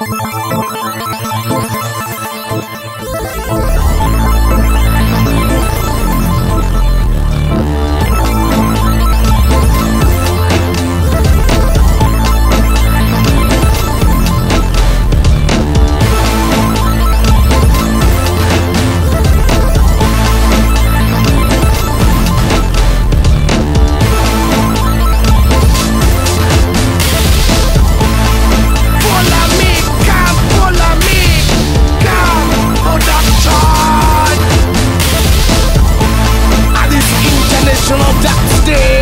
Música emotional doctor.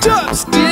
Dusty!